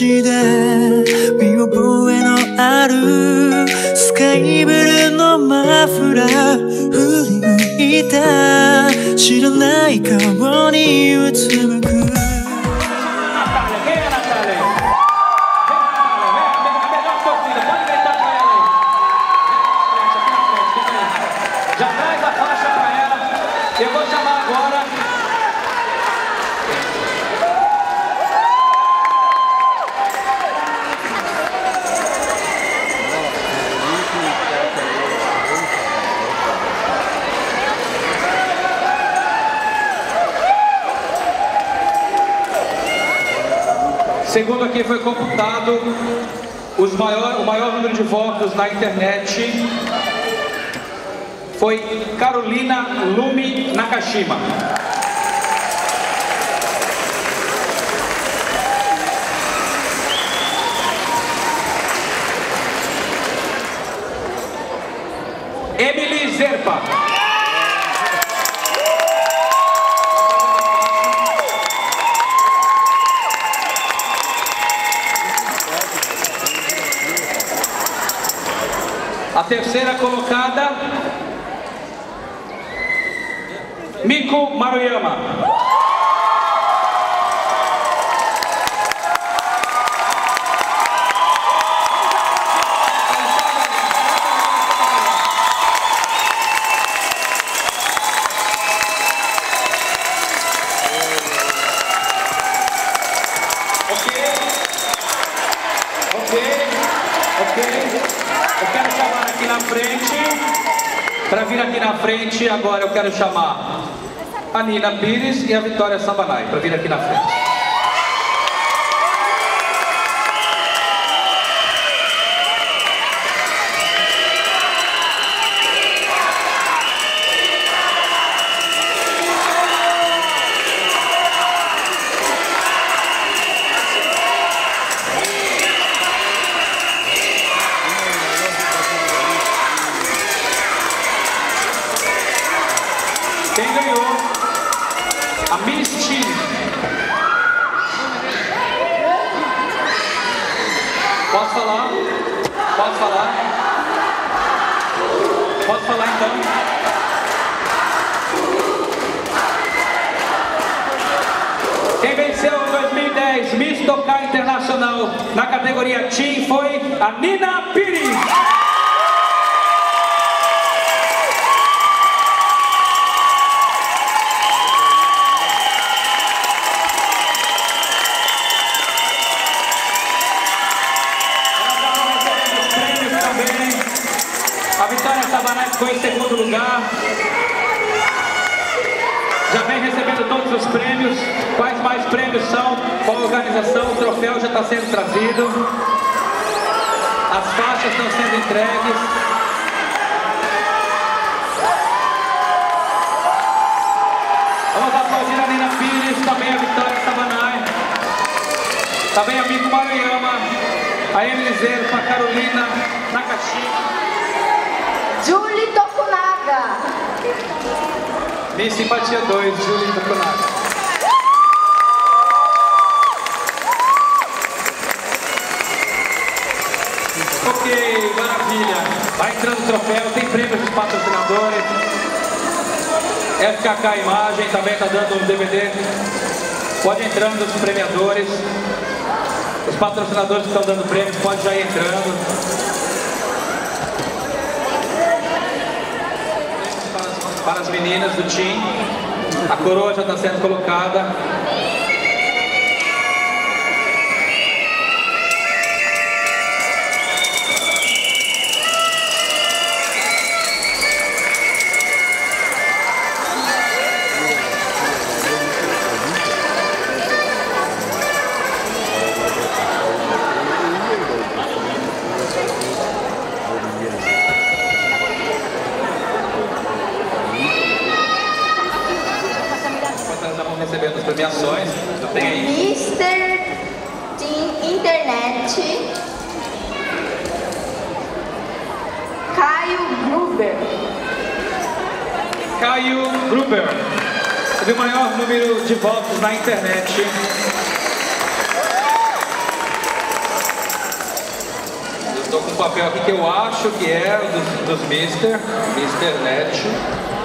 しで見覚えのあスカイブルーマフラー振り向いた知らない顔にうつむく。Eu vou chamar... Segundo aqui foi computado maior, o maior número de votos na internet foi Carolina Lumi Nakashima. Emily Zerpa. A terceira colocada, Miko Maruyama. Ok? Ok? Ok? Eu quero chamar aqui na frente. Para vir aqui na frente, agora eu quero chamar a Nina Pires e a Vitória Sabanai. Para vir aqui na frente. 2010 Miss Tocar Internacional na categoria Teen foi a Nina Pires. A Vitória Sabanai ficou em segundo lugar. Já vem recebendo todos os prêmios. Quais mais Qual a organização? O troféu já está sendo trazido. As faixas estão sendo entregues. Vamos aplaudir a Nina Pires, também a Vitória Sabanai. Também a Mico Maruyama, a Emily Zerpa, a Carolina Nakashima. Julie Tokunaga. Miss Simpatia 2, Julie Tokunaga. Ok, maravilha. Vai entrando o troféu, tem prêmios dos patrocinadores. FKK Imagem também está dando um DVD. Pode entrando os premiadores. Os patrocinadores que estão dando prêmios, pode já ir entrando. Para as meninas do time. A coroa já está sendo colocada. variações. Mr. Mister de Internet. Caio Gruber. Caio Gruber. Teve é o maior número de votos na internet. Eu estou com um papel aqui que eu acho que é dos, dos Mister, Mister Net.